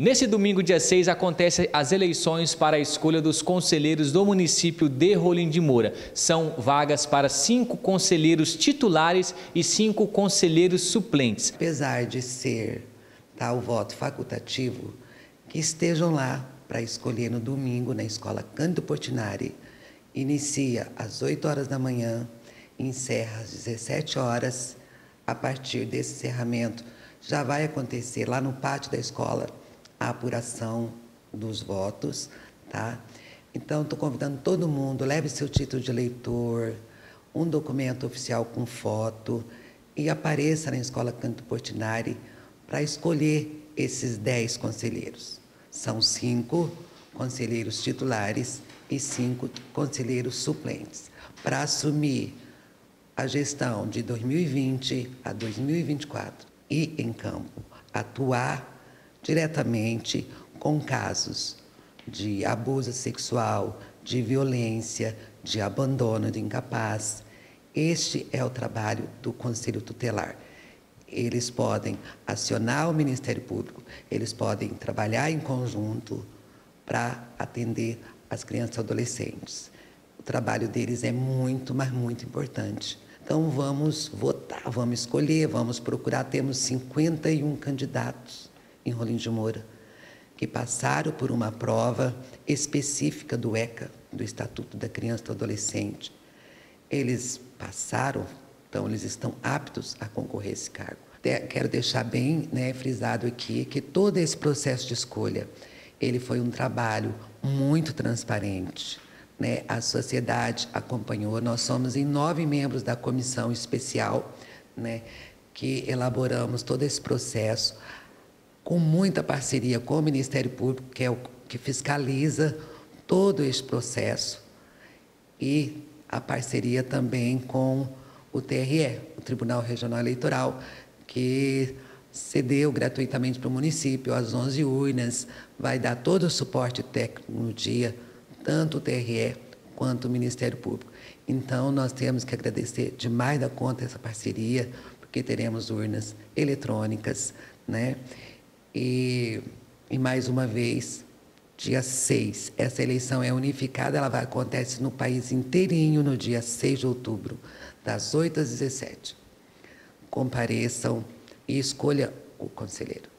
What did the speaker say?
Nesse domingo, dia 6, acontecem as eleições para a escolha dos conselheiros do município de Rolim de Moura. São vagas para cinco conselheiros titulares e cinco conselheiros suplentes. Apesar de ser tá, o voto facultativo, que estejam lá para escolher no domingo na Escola Canto Portinari. Inicia às 8 horas da manhã, encerra às 17 horas. A partir desse encerramento, já vai acontecer lá no pátio da escola a apuração dos votos, tá? Então, estou convidando todo mundo, leve seu título de eleitor, um documento oficial com foto e apareça na Escola Canto Portinari para escolher esses dez conselheiros. São cinco conselheiros titulares e cinco conselheiros suplentes para assumir a gestão de 2020 a 2024 e, em campo, atuar diretamente com casos de abuso sexual, de violência, de abandono de incapaz. Este é o trabalho do Conselho Tutelar. Eles podem acionar o Ministério Público, eles podem trabalhar em conjunto para atender as crianças e adolescentes. O trabalho deles é muito, mas muito importante. Então vamos votar, vamos escolher, vamos procurar. Temos 51 candidatos em Rolim de Moura, que passaram por uma prova específica do ECA, do Estatuto da Criança e do Adolescente. Eles passaram, então eles estão aptos a concorrer a esse cargo. Quero deixar bem né, frisado aqui que todo esse processo de escolha, ele foi um trabalho muito transparente. Né? A sociedade acompanhou, nós somos em nove membros da comissão especial, né, que elaboramos todo esse processo com muita parceria com o Ministério Público, que é o que fiscaliza todo esse processo, e a parceria também com o TRE, o Tribunal Regional Eleitoral, que cedeu gratuitamente para o município as 11 urnas, vai dar todo o suporte técnico no dia, tanto o TRE quanto o Ministério Público. Então, nós temos que agradecer demais da conta essa parceria, porque teremos urnas eletrônicas, né? E, e mais uma vez, dia 6, essa eleição é unificada, ela vai acontecer no país inteirinho no dia 6 de outubro, das 8 às 17. Compareçam e escolha o conselheiro.